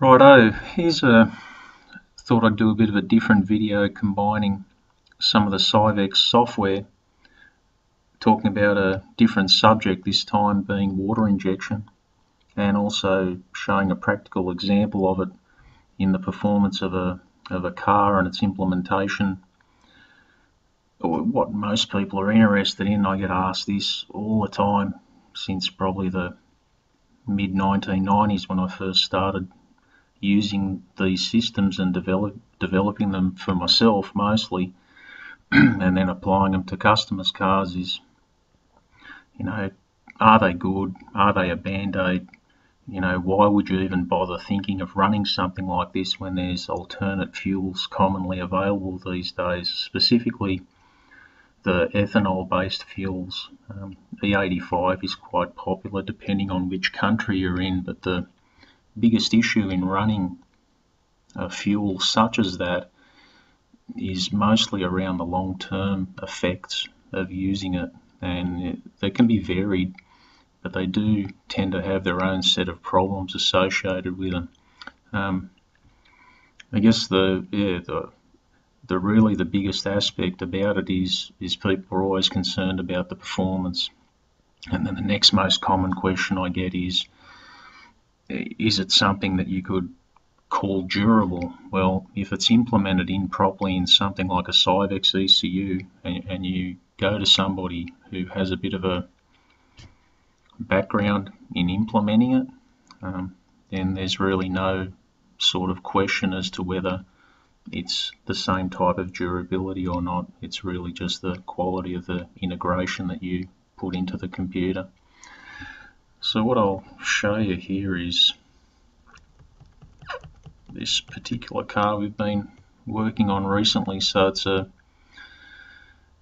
Righto, here's a thought I'd do a bit of a different video combining some of the Syvecs software talking about a different subject this time being water injection and also showing a practical example of it in the performance of a of a car and its implementation. What most people are interested in I get asked this all the time since probably the mid 1990s when I first started using these systems and develop, developing them for myself mostly and then applying them to customers' cars is, you know, are they good? Are they a band-aid? You know, why would you even bother thinking of running something like this when there's alternate fuels commonly available these days, specifically the ethanol-based fuels. Um, E85 is quite popular depending on which country you're in, but the biggest issue in running a fuel such as that is mostly around the long-term effects of using it and they can be varied but they do tend to have their own set of problems associated with them. Um, I guess the yeah the the really the biggest aspect about it is is people are always concerned about the performance and then the next most common question I get is is it something that you could call durable? Well, if it's implemented in properly in something like a Syvecs ECU and, and you go to somebody who has a bit of a background in implementing it, um, then there's really no sort of question as to whether it's the same type of durability or not. It's really just the quality of the integration that you put into the computer. So what I'll show you here is this particular car we've been working on recently. So it's a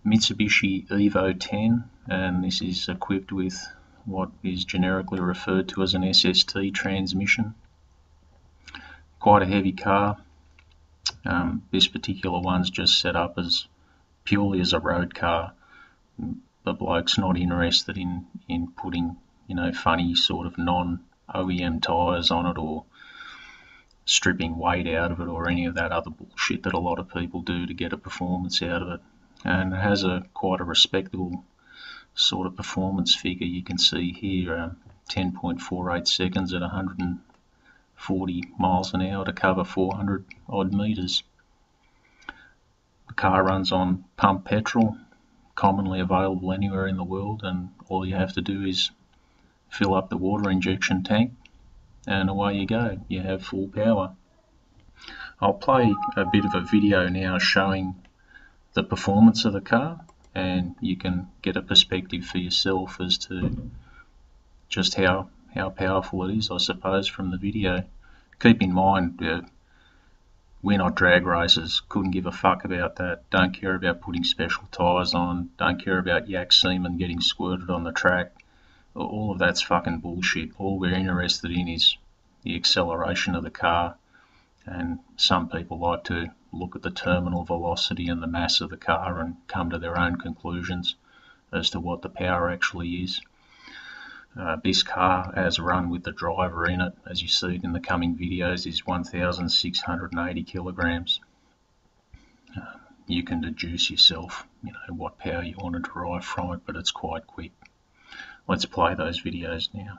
Mitsubishi Evo 10 and this is equipped with what is generically referred to as an SST transmission. Quite a heavy car. Um, this particular one's just set up as purely as a road car. The bloke's not interested in, in putting you know, funny sort of non-OEM tyres on it or stripping weight out of it or any of that other bullshit that a lot of people do to get a performance out of it. And it has a quite a respectable sort of performance figure. You can see here uh, 10.48 seconds at 140 miles an hour to cover 400 odd meters. The car runs on pump petrol, commonly available anywhere in the world, and all you have to do is fill up the water injection tank and away you go. You have full power. I'll play a bit of a video now showing the performance of the car and you can get a perspective for yourself as to just how how powerful it is I suppose from the video. Keep in mind uh, we're not drag racers. Couldn't give a fuck about that. Don't care about putting special tyres on. Don't care about yak semen getting squirted on the track all of that's fucking bullshit. All we're interested in is the acceleration of the car. And some people like to look at the terminal velocity and the mass of the car and come to their own conclusions as to what the power actually is. Uh, this car, as run with the driver in it, as you see in the coming videos, is 1,680 kilograms. Uh, you can deduce yourself, you know, what power you want to derive from it, but it's quite quick. Let's play those videos now.